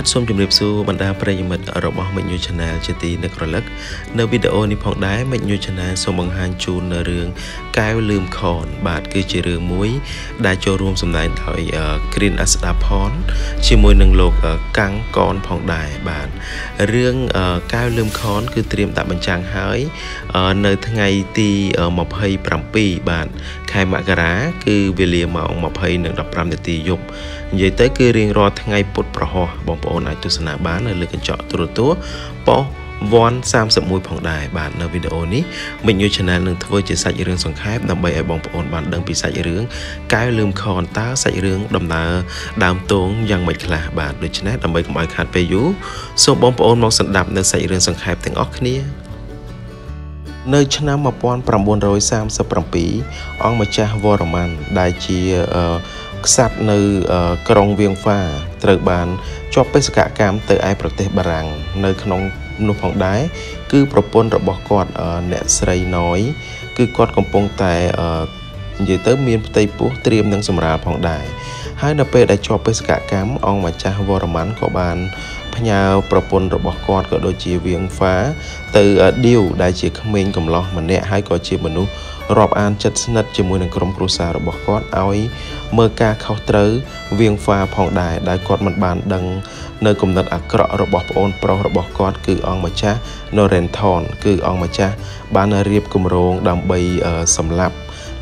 បាទសូមជម្រាបសួរបណ្ដាប្រិយមិត្តរបស់មិញញូ Channel ជាទីនឹករលឹកនៅវីដេអូនេះផងដែរមិញញូ Channel សូមបង្ហាញជូននៅរឿងកែវលឿមខន បាទគឺជារឿងមួយ ដែលចូលរួមសម្ដែងដោយ Green Asda Phon ជាមួយនឹងលោកកាំងកនផងដែរបាទរឿងកែវលឿមខន គឺត្រៀមដាក់បញ្ចាំងហើយនៅថ្ងៃទី27បាទខែមករាគឺវេលាម៉ោង20:15នាទីយប់និយាយទៅគឺរៀងរាល់ថ្ងៃពុធប្រហោះបងប្អូនអាចទស្សនាបាននៅលើកញ្ចក់ទូរទស្សន៍ប៉ុសវ៉ាន់31ផងដែរបាទនៅវីដេអូនេះមិញយូ Channel នឹងធ្វើជាសាច់រឿងសង្ខេបដើម្បីឲ្យបងប្អូនបានដឹងពីសាច់រឿងកែវលឹមខនតើសាច់រឿងដំណើរដើមតងយ៉ាងម៉េចខ្លះបាទដូច្នេះដើម្បីកុំឲ្យខាតពេលយូរសូមបងប្អូនមកស្ដាប់នៅសាច់រឿងសង្ខេបទាំងអស់គ្នា នៅឆ្នាំ1937អង្គម្ចាស់វរ្ម័នដែលជាក្សត្រនៅក្រុងវៀងហ្វាត្រូវបានជាប់បេសកកម្មទៅឯប្រទេសបារាំងនៅក្នុងនោះផងដែរគឺប្រពន្ធរបស់គាត់អ្នកស្រីណយគឺគាត់កំពុងតែនិយាយទៅមានផ្ទៃពោះត្រៀមនឹងសម្រាលផងដែរហើយនៅពេលដែលជាប់បេសកកម្មអង្គម្ចាស់វរ្ម័នក៏បាន ផ្ញើប្រពន្ធរបស់គាត់ក៏ដូចជាវៀងហ្វាទៅឌីវដែលជាក្មេងកំឡោះម្នាក់ហើយក៏ជាមនុស្សរាប់អានចិត្តស្និទ្ធជាមួយនឹងក្រុមគ្រួសាររបស់គាត់ឲ្យមើលការខុសត្រូវវៀងហ្វាផងដែរដែលគាត់មិនបានដឹងនៅគំនិតអាក្រក់របស់ប្អូនប្រុសរបស់គាត់គឺអង្គម្ចាស់ Norenthon គឺអង្គម្ចាស់បានរៀបគម្រោងដើម្បីសម្លាប់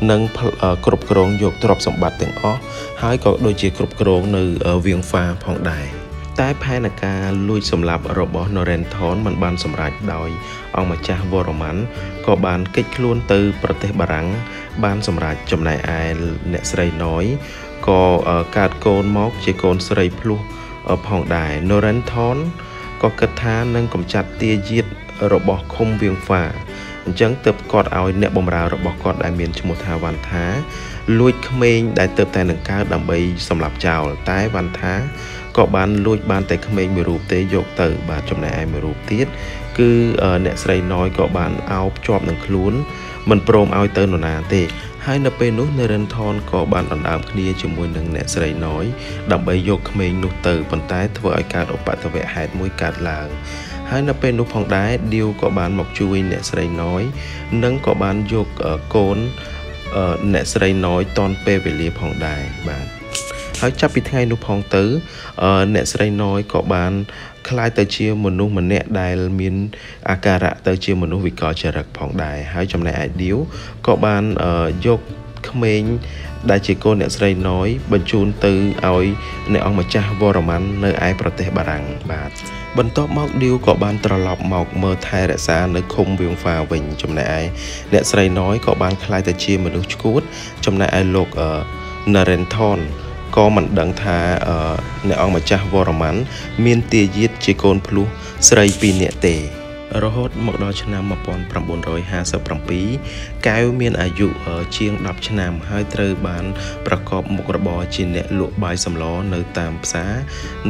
និងគ្រប់គ្រងយកទ្រព្យសម្បត្តិទាំងអស់ហើយក៏ដូចជាគ្រប់គ្រងនៅវៀងហ្វាផងដែរ តែផែនការលួចសម្លាប់របស់ Norenthon មិនបានសម្រេចដោយអង្គម្ចាស់វរ្ម័នក៏បានគេចខ្លួនទៅប្រទេសបារាំង បានសម្រេចចំណែកឯអ្នកស្រីណយក៏កើតកូនមកជាកូនស្រីភ្លោះផងដែរ Norenthon ក៏គិតថានឹងកំចាត់ទាយាទរបស់ឃុំវៀងហ្វាអញ្ចឹងទើបគាត់ឲ្យអ្នកបម្រើរបស់គាត់ដែលមានឈ្មោះថាវ៉ាន់ថា លួចក្មេងដែលទើបតែនឹងកើតដើម្បីសម្លាប់ចោលតែវ៉ាន់ថាក៏បានលួចបានតែក្មេងមួយរូបទេយកទៅ បាទចំណែកឯមួយរូបទៀតគឺអ្នកស្រីណយក៏បានអោបជាប់នឹងខ្លួន មិនព្រមឲ្យទៅនរណាទេហើយនៅពេលនោះនៅរិនថនក៏បានដណ្ដើមគ្នាជាមួយនឹងអ្នកស្រីណយដើម្បីយកក្មេងនោះទៅប៉ុន្តែធ្វើឲ្យកើតឧបទ្ទវហេតុមួយកើតឡើងហើយនៅពេលនោះផងដែរឌីវក៏បានមកជួយអ្នកស្រីណយនិងក៏បានយកកូន អ្នកស្រីណយតនពេលវេលាផងដែរបាទហើយចាប់ពីថ្ងៃនោះផងទៅអ្នកស្រីណយក៏បានคล้ายទៅជាមនុស្សម្នាក់ដែលមានអាការៈទៅជាមនុស្សវិកលចរិតផងដែរហើយចំណែកឯឌីវក៏បានយកក្មេង ដែលជាកូនអ្នកស្រីណយបញ្ជូនទៅឲ្យអ្នកអង្គម្ចាស់វរ្ម័ននៅឯប្រទេសបារាំងបាទបន្ទាប់មកឌីវក៏បានត្រឡប់មកមើលថែរក្សានៅឃុំវៀងហ្វាវិញចំណែកឯអ្នកស្រីណយក៏បានក្លាយទៅជាមនុស្សឈួត ចំណែកឯលោក Narendthon ក៏មិនដឹងថាអ្នកអង្គម្ចាស់វរ្ម័នមានទាយាទជាកូនភ្លោះស្រី2នាក់ទេ រហូតមកដល់ឆ្នាំ1957កែវមានអាយុជាង10ឆ្នាំហើយត្រូវបានប្រកបមុខរបរជាអ្នកលក់បាយសម្លនៅតាមផ្សារ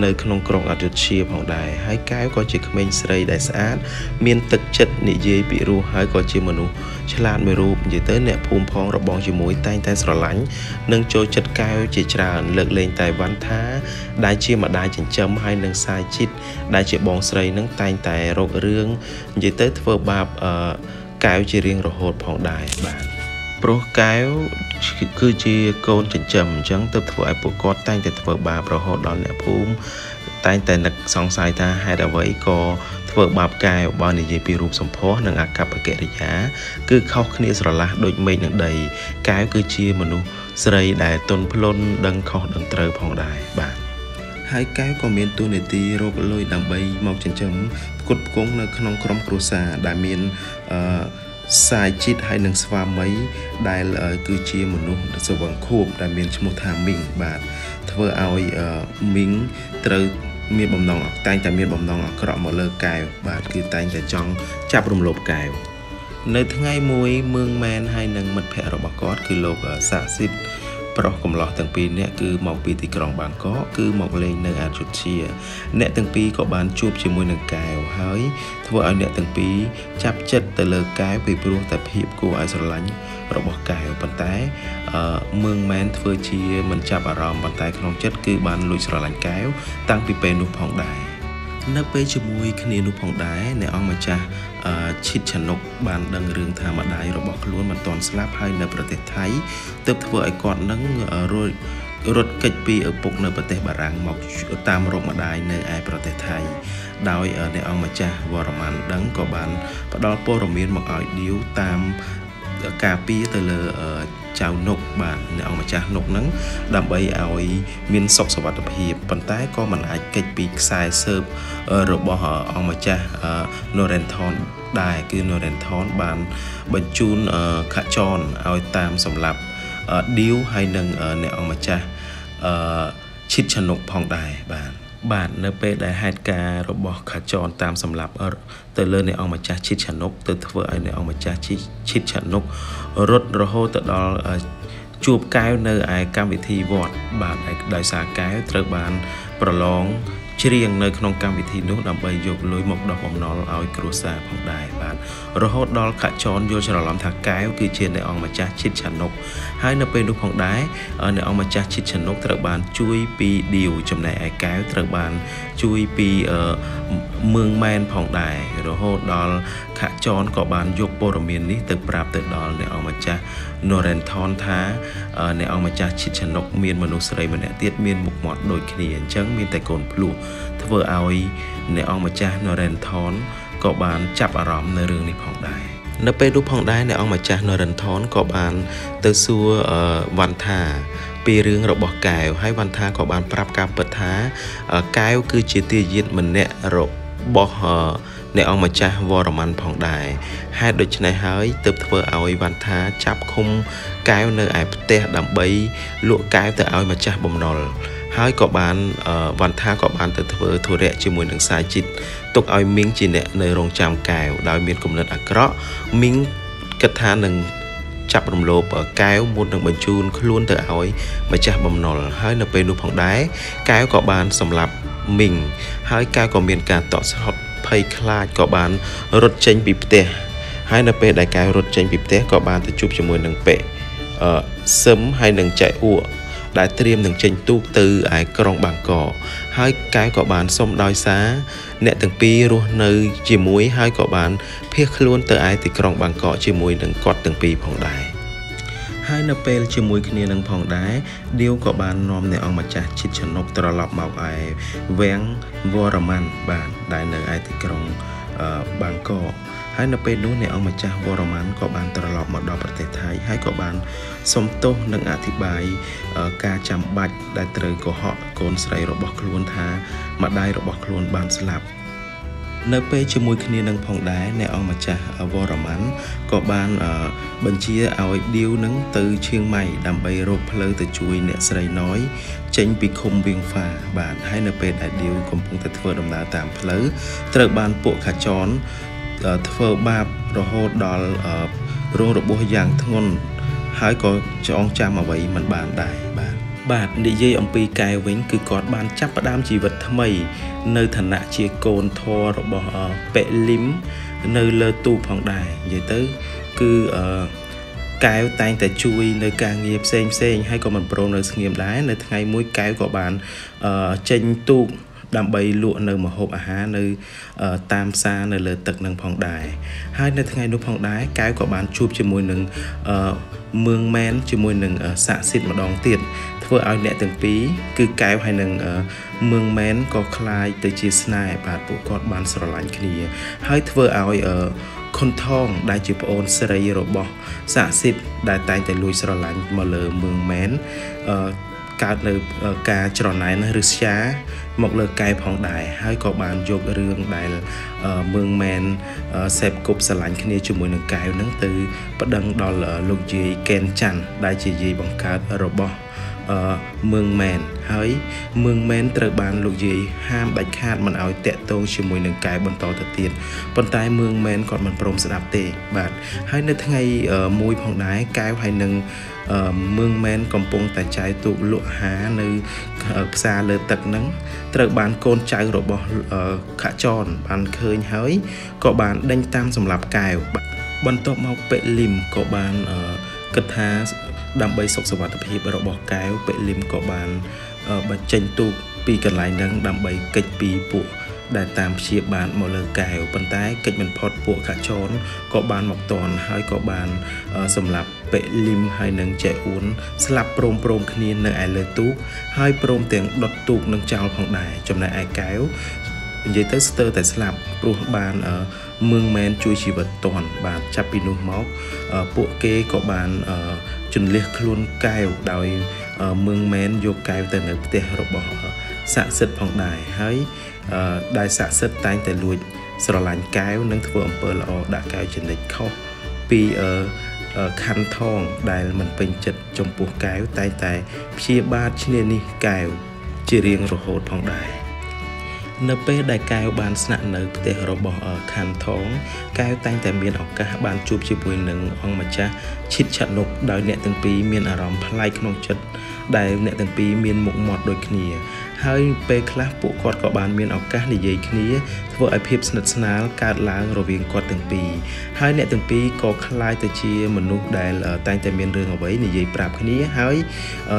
នៅក្នុងក្រុងអយុធ្យាផងដែរហើយកែវក៏ជាក្មេងស្រីដែលស្អាតមានទឹកចិត្តនិយាយពីរោះហើយក៏ជាមនុស្សឆ្លាតមួយរូបនិយាយទៅអ្នកភូមិផងរបងជាមួយតែងតែស្រឡាញ់និងចូលចិត្តកែវជាច្រើនលើកលែងតែវ៉ាន់ថា ដែលជាម្ដាយចិញ្ចឹមហើយនិងសាយជាតិដែលជាបងស្រីនឹងតែងតែរករឿងនិយាយទៅធ្វើបាបអឺកែវជារៀងរហូតផងដែរបាទព្រោះកែវគឺជាកូនចិញ្ចឹមអញ្ចឹងទៅធ្វើឲ្យពួកគាត់តែងតែធ្វើបាបរហូតដល់អ្នកភូមិតែងតែនឹកសង្ស័យថាហេតុអ្វីក៏ធ្វើបាបកែវបើនិយាយពីរូបសម្ផស្សនិងអាកប្បកិរិយា គឺខុសគ្នាស្រឡះដូចមេឃនិងដីកែវគឺជាមនុស្សស្រីដែលទន់ភ្លន់ដឹងខុសដឹងត្រូវផងដែរបាទហើយកែវក៏មានតួនាទីរកលុយដើម្បីមកចិញ្ចឹម ផ្គត់ផ្គង់នៅក្នុងក្រុមគ្រួសារដែលមានអឺសាយជាតិហើយនិងស្វាមីដែលគឺជាមនុស្សសវង្ខួបដែលមានឈ្មោះថាមីងបាទធ្វើឲ្យមីងត្រូវមានបំណងតែងតែមានបំណងអាក្រក់មកលើកែវបាទគឺតែងតែចង់ចាប់រំលោភកែវនៅថ្ងៃមួយមឿងម៉ែនហើយនិងមិត្តភ័ក្តិរបស់គាត់គឺលោកសាស៊ីត ប្រុសកំឡោះទាំងពីរនាក់គឺមកពីទីក្រុងបាងកកគឺមកលេងនៅអាយុធ្យាអ្នកទាំងពីរក៏បានជួបជាមួយនឹងកែវហើយធ្វើឲ្យអ្នកទាំងពីរចាប់ចិត្តទៅលើកែវពីព្រោះតែភាពគួរឲ្យស្រឡាញ់របស់កែវប៉ុន្តែមឿងមែនធ្វើជាមិនចាប់អារម្មណ៍ប៉ុន្តែក្នុងចិត្តគឺបានលួចស្រឡាញ់កែវតាំងពីពេលនោះផងដែរនៅពេលជាមួយគ្នានោះផងដែរអ្នកអង្គម្ចាស់ ឈិតឆនុកបានដឹងរឿងថាម្ដាយរបស់ខ្លួនមិនទាន់ស្លាប់ហើយនៅប្រទេសថៃទើបធ្វើឲ្យគាត់នឹងរួចរត់គេចពីឪពុកនៅប្រទេសបារាំងមកតាមរកម្ដាយនៅឯប្រទេសថៃដោយអ្នកអង្គម្ចាស់វរ្ម័នដឹងក៏បានផ្ដល់ព័ត៌មានមកឲ្យឌីវតាមការពារទៅលើចៅនុកបាទអ្នកអង្គម្ចាស់នុកហ្នឹងដើម្បីឲ្យមានសុខសวัสดิភាពប៉ុន្តែក៏មិនអាចកិច្ចពីខ្សែស៊ើបរបស់អង្គម្ចាស់ Norenthon ដែរគឺ Norenthon បានបញ្ជូនខចនឲ្យតាមសម្លាប់ឌីវហើយនឹងអ្នកអង្គម្ចាស់ឈិតឆនុកផងដែរបាទបាទនៅពេលដែលហេតុការណ៍របស់ខាចនតាមសម្លាប់ទៅលើអ្នកអង្គម្ចាស់ឈិតឆនុកទៅធ្វើឲ្យអ្នកអង្គម្ចាស់ឈិតឆនុករត់រហូតទៅដល់ជួបកែវនៅឯកម្មវិធីវត្តបាទដោយសារកែវត្រូវបានប្រឡង ច្រៀងនៅក្នុងកម្មវិធីនោះដើម្បីយកលុយមកដោះបំណុលឲ្យគ្រួសារផងដែរបាទរហូតដល់ខចនយល់ច្រឡំថាកែវគឺជាអ្នកអង្គម្ចាស់ឈិតឆានុកហើយនៅពេលនោះផងដែរអ្នកអង្គម្ចាស់ឈិតឆានុកត្រូវបានជួយពីឌីវចំណែកឯកែវត្រូវបានជួយពីមឿងម៉ែនផងដែររហូតដល់ខចនក៏បានយកព័ត៌មាននេះទៅប្រាប់ទៅដល់អ្នកអង្គម្ចាស់ Norenthon ថាអ្នកអង្គម្ចាស់ឈិតឆនុកមានមនុស្សស្រីម្នាក់ទៀតមានមុខមាត់ដូចគ្នាអញ្ចឹងមានតែកូនភ្លោះធ្វើឲ្យអ្នកអង្គម្ចាស់ Norenthon ក៏បានចាប់អារម្មណ៍នៅរឿងនេះផងដែរនៅពេលនោះផងដែរអ្នកអង្គម្ចាស់ Norenthon ក៏បាន ទៅសួរវ៉ាន់ថាពីរឿងរបស់កែវហើយវ៉ាន់ថាក៏បានប្រាប់ការពិតថាកែវគឺជាទាយាទម្នាក់របស់អ្នកអង្គម្ចាស់វរ្ម័នផងដែរហេតុដូច្នេះហើយទើបធ្វើឲ្យវ៉ាន់ថាចាប់ឃុំកែវនៅឯផ្ទះដើម្បីលក់កែវទៅឲ្យម្ចាស់បំណុល ហើយក៏បានវ៉ាន់ថាក៏បានទៅធ្វើធុរៈជាមួយនឹងសាយជីតទុកឲ្យមីងជាអ្នកនៅរងចាំកែវដោយមានគំនិតអាក្រក់មីងគិតថានឹងចាប់រំលោភកែវមុននឹងបញ្ជូនខ្លួនទៅឲ្យម្ចាស់បំណុលហើយនៅពេលនោះផងដែរកែវក៏បានសម្លាប់មីងហើយកែវក៏មានការតក់ស្លុតភ័យខ្លាចក៏បានរត់ចេញពីផ្ទះហើយនៅពេលដែលកែវរត់ចេញពីផ្ទះក៏បានទៅជួបជាមួយនឹងពេអឺសឹមហើយនឹងចែកអ៊ូ ដែលត្រៀមនឹងចេញទូកទៅឯក្រុងបាងកកហើយកែវក៏បានសុំដោយសារអ្នកទាំងពីររស់នៅជាមួយហើយក៏បានភៀសខ្លួនទៅឯទីក្រុងបាងកកជាមួយនឹងគាត់ទាំងពីរផងដែរហើយនៅពេលជាមួយគ្នានឹងផងដែរឌីវក៏បាននាំអ្នកអង្គម្ចាស់ឈិតឆនុកត្រឡប់មកឯវាំងវរ្ម័នបាទដែលនៅឯទីក្រុងបាងកក ហើយនៅពេលនោះអ្នកអង្គម្ចាស់វរ្ម័នក៏បានត្រឡប់មកដល់ប្រទេសថៃហើយក៏បានសុំទោសនិងអធិប្បាយការចាំបាច់ដែលត្រូវកុហកកូនស្រីរបស់ខ្លួនថាម្ដាយរបស់ខ្លួនបានស្លាប់នៅពេលជាមួយគ្នានឹងផងដែរអ្នកអង្គម្ចាស់វរ្ម័នក៏បានបញ្ជាឲ្យឌីវនឹងទៅឈៀងម៉ៃដើម្បីរកផ្លូវទៅជួយអ្នកស្រីណយចេញពីឃុំវៀងហ្វាបាទហើយនៅពេលដែលឌីវកំពុងតែធ្វើដំណើរតាមផ្លូវត្រូវបានពួកខាចន ធ្វើបាបរហូតដល់រងរបួសយ៉ាងធ្ងន់ហើយក៏ចងចាំអ្វីមិនបានដែរបាទបាទនិយាយអំពីកែវិញគឺគាត់បានចាប់ផ្ដើមជីវិតថ្មី នៅឋានៈជាកូនធររបស់ប៉េលីមនៅលើទូផងដែរនិយាយទៅគឺអឺកែវតែងតែជួយនៅការងារផ្សេងផ្សេងហើយក៏មិនព្រមនៅស្ងៀមដែរនៅថ្ងៃមួយកែវក៏បានចេញទូក ដើម្បីលក់នៅម្ហូបអាហារនៅតាមផ្សារនៅលើទឹកនឹងផងដែរហើយនៅថ្ងៃនោះផងដែរកែវក៏បានជួបជាមួយនឹងមឿងមែនជាមួយនឹងសាក់ស៊ីតម្ដងទៀតធ្វើឲ្យអ្នកទាំងពីរគឺកែវហើយនឹងមឿងមែនក៏คล้ายទៅជាស្នេហ៍បាទពួកគាត់បានស្រឡាញ់គ្នាហើយធ្វើឲ្យខុនថងដែលជាប្អូនស្រីរបស់សាក់ស៊ីតដែលតែងតែលួចស្រឡាញ់មកលើមឿងមែនកើតនៅការច្រណែនឬស្យា មកលើកែផងដែរហើយក៏បានយករឿងដែលមឿងមែនសេពគប់ស្រឡាញ់គ្នាជាមួយនឹងកែវហ្នឹងទៅប្តឹងដល់លោកយាយកែនច័ន្ទដែលជាយាយបង្កើតរបស់ មឿងមែនហើយមឿងមែនត្រូវបានលោកយាយហាមដាច់ខាតមិនឲ្យតាក់ទងជាមួយនឹងកែបន្តទៅទៀតប៉ុន្តែមឿងមែនគាត់មិនព្រមស្ដាប់ទេបាទហើយនៅថ្ងៃមួយផងដែរកែវហើយនឹងមឿងមែនកំពុងតែចាយទូកលក់ហានៅផ្សារលើទឹកហ្នឹងត្រូវបានកូនចៅរបស់ខចនបានឃើញហើយក៏បានដេញតាមសម្រាប់កែវបន្ទាប់មកពេលីមក៏បានគិតថា ដើម្បីសុខសុវត្ថិភាពរបស់កែវពេលលឹមក៏បានបញ្ចេញទូកពីកន្លែងហ្នឹងដើម្បីកិច្ចពីពួកដែលតាមព្យាបានមកលើកែវប៉ុន្តែកិច្ចមិនផុតពួកខាចនក៏បានមកតន់ហើយក៏បានសម្លាប់ពេលីមហើយនឹងចែអ៊ូនស្លាប់ព្រមព្រមគ្នានៅឯលើទូកហើយព្រមទាំងដុតទូកនឹងចោលផងដែរចំណែកឯកែវនិយាយទៅស្ទើរតែស្លាប់ព្រោះបានមឿងមែនជួយជីវិតតន់បាទចាប់ពីនោះមកពួកគេក៏បាន ជន្លះខ្លួនកែវដោយមឿងមែនយកកែវទៅនៅផ្ទះរបស់ស័ក្តិសិទ្ធផងដែរហើយដែលស័ក្តិសិទ្ធតែងតែលួចស្រឡាញ់កែវនិងធ្វើអំពើល្អដាក់កែវចនិចខុសពីខណ្ឌថងដែលមិនពេញចិត្តចំពោះកែវតែតែព្យាបាទឈ្នានេះកែវជារៀងរហូតផងដែរ នៅពេលដែលកែវបានស្នាក់នៅផ្ទះរបស់ខាន់ថងកែវតែងតែមានឱកាសបានជួបជាមួយនឹងអង្គម្ចាស់ឈិតឆនុកដោយអ្នកទាំងពីរមានអារម្មណ៍ប្លែកក្នុងចិត្តដែលអ្នកទាំងពីរមានមុខមាត់ដូចគ្នាហើយពេលខ្លះពួកគាត់ក៏បានមានឱកាសនិយាយគ្នាធ្វើឲ្យភាពស្និទ្ធស្នាលកើតឡើងរវាងគាត់ទាំងពីរហើយអ្នកទាំងពីរក៏คล้ายទៅជាមនុស្សដែលតែងតែមានរឿងអ្វីនិយាយប្រាប់គ្នាហើយ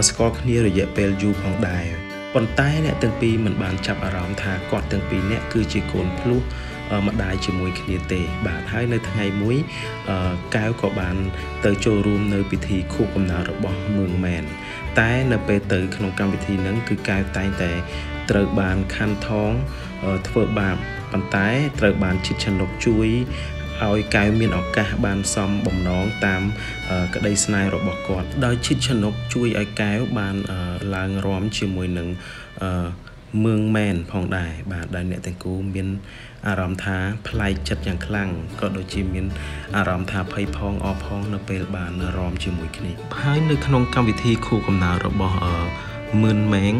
ស្គាល់គ្នារយៈពេលយូរផងដែរ ប៉ុន្តែអ្នកទាំងពីរមិនបានចាប់អារម្មណ៍ថាគាត់ទាំងពីរនាក់គឺជាកូនភ្លោះម្ដាយជាមួយគ្នាទេបាទហើយនៅថ្ងៃមួយកែវក៏បានទៅចូលរួមនៅពិធីខួបកំណើតរបស់មឿងមែនតែនៅពេលទៅក្នុងកម្មវិធីហ្នឹងគឺកែវតែងតែត្រូវបានខណ្ឌថងធ្វើបាបប៉ុន្តែត្រូវបានជិតឆនុកជួយ ឲ្យកែវមានឱកាសបានសំបំណងតាមក្តីស្នេហ៍របស់គាត់ដោយជិតឆនុកជួយឲ្យកែវបានឡើងរំជាមួយនឹងមឿងមែនផងដែរបាទដែលអ្នកទាំងគូមានអារម្មណ៍ថាប្លែកចិត្តយ៉ាងខ្លាំងក៏ដូចជាមានអារម្មណ៍ថាភ័យផងអរផងនៅពេលបានរំជាមួយគ្នាហើយនៅក្នុងកម្មវិធីខួបកំណើតរបស់មឿនម៉េង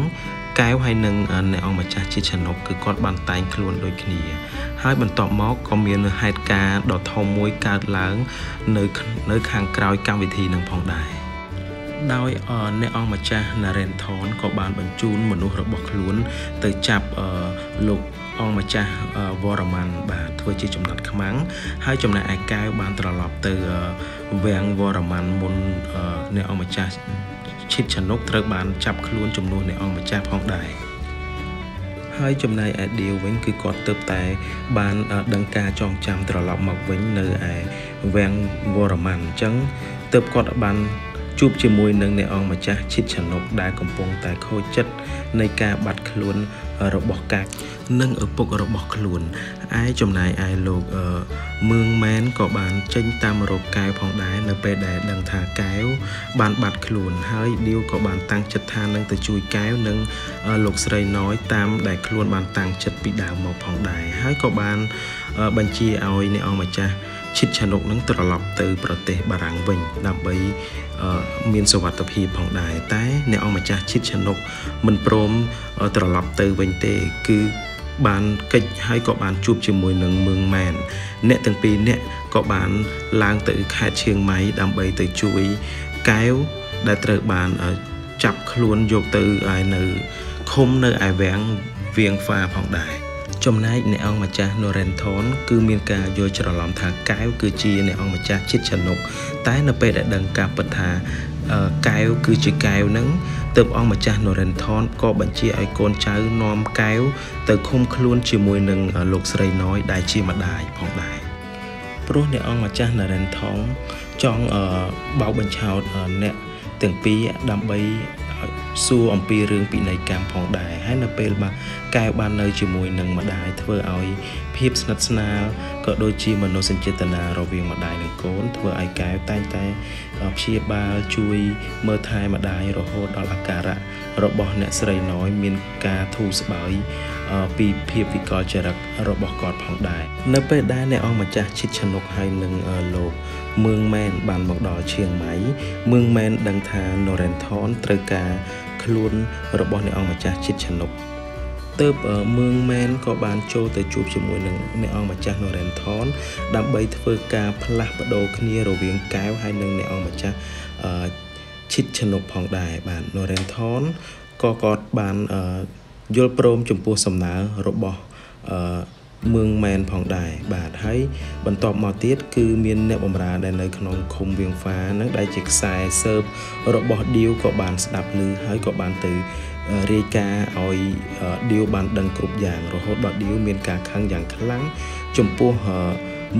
កែវហើយនឹងអ្នកអង្គម្ចាស់ជាឆនុកគឺគាត់បានតែងខ្លួនដូចគ្នា ហើយបន្ទាប់មកក៏មានហេតុការណ៍ដ៏ធំមួយកើតឡើង នៅនៅខាងក្រោយកម្មវិធីនឹងផងដែរដោយអ្នកអង្គម្ចាស់ Naren Thon ក៏បានបញ្ជូនមនុស្សរបស់ខ្លួន ទៅចាប់លោកអង្គម្ចាស់វរ្ម័នបាទធ្វើជាចំណាត់ខ្មាំងហើយចំណែកឯកែវបានត្រឡប់ទៅវាំងវរ្ម័នមុនអ្នកអង្គម្ចាស់ ឈិតឆនុកត្រូវបានចាប់ខ្លួនជំនួសអ្នកអង្គម្ចាស់ផងដែរហើយចំណែកឯឌៀវវិញគឺគាត់ទៅតែ បានដឹងការចងចាំត្រឡប់មកវិញនៅឯវាំងវរ្ម័នអញ្ចឹងទៅគាត់បានជួបជាមួយនឹងអ្នកអង្គម្ចាស់ឈិតឆនុកដែលកំពុងតែខូចចិត្តនៃការបាត់ខ្លួនរបស់កាច់និងឪពុករបស់ខ្លួនឯចំណែកឯលោក មឿងម៉ែនក៏បានចេញតាមរកកែវផងដែរនៅពេលដែលដឹងថាកែវបានបាត់ខ្លួនហើយឌីវក៏បានតាំងចិត្តថានឹងទៅជួយកែវនិងលោកស្រីណយតាមដែលខ្លួនបានតាំងចិត្តពីដើមមកផងដែរហើយក៏បានបញ្ជាឲ្យអ្នកអង្គម្ចាស់ឈិតឆនុកនឹងត្រឡប់ទៅប្រទេសបារាំងវិញដើម្បីមានសុវត្ថិភាពផងដែរតែអ្នកអង្គម្ចាស់ឈិតឆនុកមិនព្រមត្រឡប់ទៅវិញទេគឺ បានកិច្ចហើយក៏បានជួបជាមួយនឹងមឿងម៉ែនអ្នកទាំងពីរអ្នកក៏បានឡើងទៅខេត្តឈៀងម៉ៃដើម្បីទៅជួយកែវដែលត្រូវបានចាប់ខ្លួនយកទៅឯនៅឃុំនៅឯវាំងវៀងហ្វាផងដែរចំណែកអ្នកអង្គម្ចាស់ Norenthon គឺមានការយល់ច្រឡំថាកែវគឺជាអ្នកអង្គម្ចាស់ចិត្តចនុកតែនៅពេលដែលដឹងការពិតថាកែវគឺជាកែវនឹង ទើបអង្គម្ចាស់ Norenthon ក៏បញ្ជាឲ្យកូនចៅនាំកែវទៅឃុំខ្លួនជាមួយនឹងលោកស្រីណយដែលជាម្ដាយផងដែរព្រោះអ្នកអង្គម្ចាស់ Norenthon ចង់បោកបញ្ឆោតអ្នកទាំងពីរដើម្បី សួរអំពីរឿងពិន័យកម្មផងដែរហើយនៅពេលមកកែវបាននៅជាមួយនឹងម្ដាយធ្វើឲ្យភាពស្និទ្ធស្នាលក៏ដូចជាមនោសញ្ចេតនារវាងម្ដាយនិងកូនធ្វើឲ្យកែវតែងតែព្យាបាលជួយមើលថែម្ដាយរហូតដល់អាការៈរបស់អ្នកស្រីណយមានការធូរស្បើយ ពីភាពវិកលចរិតរបស់គាត់ផងដែរនៅពេលដែលអ្នកអង្គម្ចាស់ឈិតឆនុកហើយនឹងលោកមឿងមែនបានមកដល់ឈៀងម៉ៃមឿងមែនដឹងថា Norenthon ត្រូវការខ្លួនរបស់អ្នកអង្គម្ចាស់ឈិតឆនុកទើបមឿងមែនក៏បានចូលទៅជួបជាមួយនឹងអ្នកអង្គម្ចាស់ Norenthon ដើម្បីធ្វើការផ្លាស់ប្ដូរគ្នារវាងកែវហើយនិងអ្នកអង្គម្ចាស់ឈិតឆនុកផងដែរបាទ Norenthon ក៏គាត់បាន យល់ព្រមចំពោះសំណើរបស់មឿងមែនផងដែរបាទហើយបន្ទាប់មកទៀតគឺមានអ្នកបម្រើដែលនៅក្នុងឃុំវៀងហ្វានឹងដែលជាខ្សែសើបរបស់ឌីវក៏បានស្ដាប់ឮហើយក៏បានទៅរាយការណ៍ឲ្យឌីវបានដឹងគ្រប់យ៉ាងរហូតដល់ឌីវមានការខឹងយ៉ាងខ្លាំងចំពោះ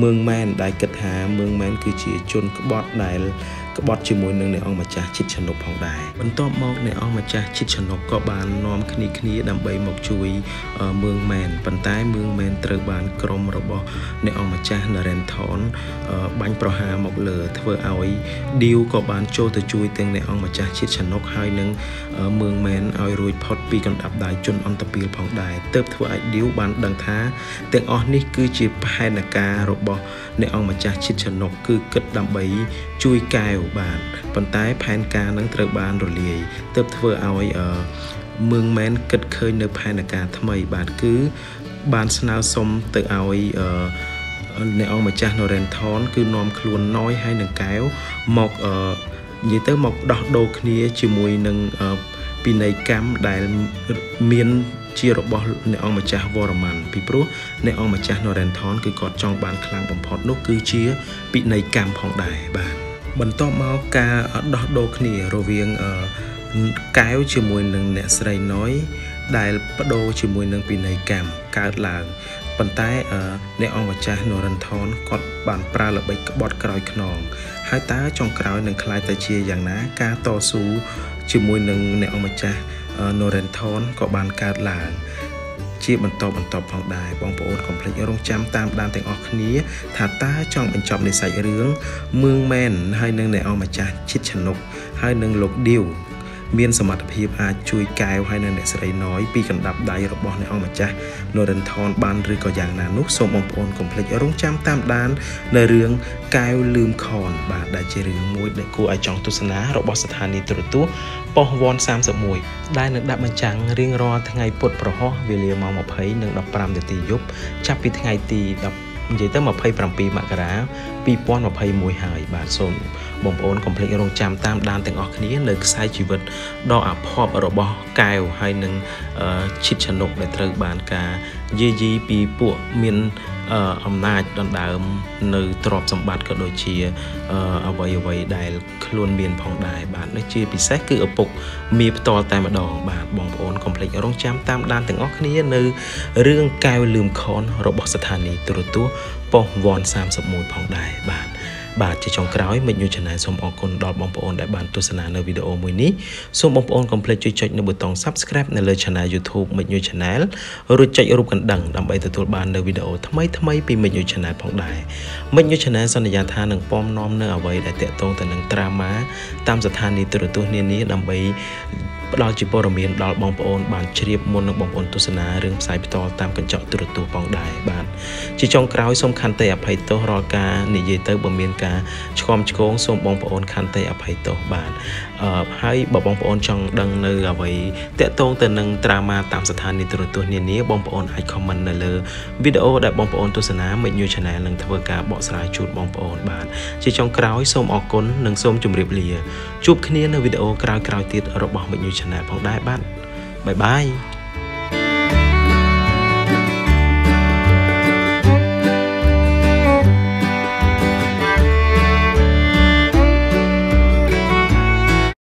មឿងមែនដែលគិតថាមឿងមែនគឺជាជនក្បត់ដែល ក្បត់ជាមួយនឹងអ្នកអង្គម្ចាស់ជិតឆនុកផងដែរបន្ទាប់មកអ្នកអង្គម្ចាស់ជិតឆនុកក៏បាននាំគ្នាគ្នាដើម្បីមកជួយមឿងមែនប៉ុន្តែមឿងមែនត្រូវបានក្រុមរបស់អ្នកអង្គម្ចាស់ Naren Thon បាញ់ប្រហារមកលើធ្វើឲ្យឌីវក៏បានចូលទៅជួយទាំងអ្នកអង្គម្ចាស់ជិតឆនុកហើយនឹងមឿងមែនឲ្យរួចផុតពីកណ្ដាប់ដៃជនអន្តពាលផងដែរទើបធ្វើឲ្យឌីវបានដឹងថាទាំងអស់នេះគឺជាផែនការរបស់អ្នកអង្គម្ចាស់ជិតឆនុកគឺគិតដើម្បីជួយកែវបាទប៉ុន្តែផែនការនឹងត្រូវបានរលាយទើបធ្វើឲ្យមឿងមែនគិតឃើញនៅផែនការថ្មីបាទគឺបានស្នើសុំទៅឲ្យអ្នកអង្គម្ចាស់ Noren Thon គឺនាំខ្លួនណយហើយនឹងកែវមកនិយាយទៅមកដោះដូរគ្នាជាមួយនឹងពិន័យកម្មដែលមានជារបស់អ្នកអង្គម្ចាស់វរ្ម័នពីព្រោះអ្នកអង្គម្ចាស់ Norenthon គឺគាត់ចង់បានខ្លាំងបំផុតនោះគឺជាពិន័យកម្មផងដែរបាទ បន្ទាប់មកការដោះដូរគ្នារវាងកែវជាមួយនឹងអ្នកស្រីណយដែលបដូរជាមួយនឹងពិន័យកម្មកើតឡើងប៉ុន្តែអ្នកអង្គម្ចាស់ Norenthon គាត់បានប្រើល្បិចក្បត់ក្រោយខ្នងហើយតើចុងក្រោយនឹងខ្លាយទៅជាយ៉ាងណាការតស៊ូជាមួយនឹងអ្នកអង្គម្ចាស់ Norenthon ក៏បានកើតឡើង ជាបន្តបន្តផងដែរបងប្អូនកុំភ្លេចរងចាំតាមដានទាំងអស់គ្នា ថាតើចង់បញ្ចប់នៃសាច់រឿងមឿងមែនហើយនឹងអ្នកអង្គម្ចាស់ជិតឆនុកហើយនឹងលោកឌីវ មានសមត្ថភាពអាចជួយកែវហើយនៅអ្នកស្រីណយពីកណ្ដាប់ដៃរបស់អ្នកអង្គម្ចាស់ Loren Thon បានឬក៏យ៉ាងណានោះសូមបងប្អូនកុំភ្លេចរងចាំតាមដាន នៅរឿងកែវលឺមខន បាទដែលជារឿងមួយដែលគួរឲ្យចង់ទស្សនារបស់ស្ថានីយ៍ទូរទស្សន៍ប៉ុស្តិ៍វ៉ន31ដែលនឹងដាក់បញ្ចាំងរៀងរាល់ថ្ងៃពុធប្រហោះវេលាម៉ោង20និង15នាទីយប់ចាប់ពីថ្ងៃទី10 និយាយទៅ27មករា2021ហើយបាទសូមបងប្អូនកុំភ្លេចរងចាំតាមដានទាំងអស់គ្នានៅខ្សែជីវិតដ៏អភ័ព្វរបស់កែវហើយនឹងឈិតឆនុកដែលត្រូវបានការ យាយីពីពួកមានអំណាចដណ្ដើម នៅទ្រព្យសម្បត្តិក៏ដូចជាអ្វីអ្វីដែលខ្លួនមានផងដែរបាទនេះជាពិសេសគឺឪពុកមីផ្ទាល់តែម្ដងបាទបងប្អូនកុំភ្លេចរងចាំតាមដានទាំងអស់គ្នានៅរឿងកែវលឺមខនរបស់ស្ថានីយ៍ទូរទស្សន៍ប៉ុស្តិ៍វ៉ន31ផងដែរបាទ បាទជាចុងក្រោយមិញញូ Channel សូមអរគុណដល់បងប្អូនដែលបានទស្សនានៅវីដេអូមួយនេះសូមបងប្អូនកុំភ្លេចជួយចុចនៅប៊ូតុង Subscribe នៅលើ Channel YouTube មិញញូ Channel រួចចុចរូបកណ្ដឹងដើម្បីទទួលបាននៅវីដេអូថ្មីថ្មីពីមិញញូ Channel ផងដែរមិញញូ Channel សន្យាថានឹងពំនាំនៅអ្វីដែលតាក់ទងទៅនឹង drama តាមស្ថានីយ៍ទូរទស្សន៍នានាដើម្បី ផ្ដល់ជាព័ត៌មានដល់បងប្អូនបានជ្រាបមុននឹងបងប្អូនទស្សនារឿងផ្សាយផ្ទាល់តាមកញ្ចក់ទូរទស្សន៍ផងដែរបាទជាចុងក្រោយសូមខន្តីអភ័យទោសរាល់ការនិយាយទៅបើមានការឆ្គំឆ្គងសូមបងប្អូនខន្តីអភ័យទោសបាទអឺហើយបើបងប្អូនចង់ដឹងនៅអ្វីតាក់ទងទៅនឹងត្រាម៉ាតាមស្ថានីយ៍ទូរទស្សន៍នានាបងប្អូនអាច comment នៅលើវីដេអូដែលបងប្អូនទស្សនា Make New Channel នឹងធ្វើការបកស្រាយជូនបងប្អូនបាទជាចុងក្រោយសូមអរគុណនិងសូមជម្រាបលាជួបគ្នានៅវីដេអូក្រោយៗទៀតរបស់ Make New Channel ផងដែរបាទបាយបាយ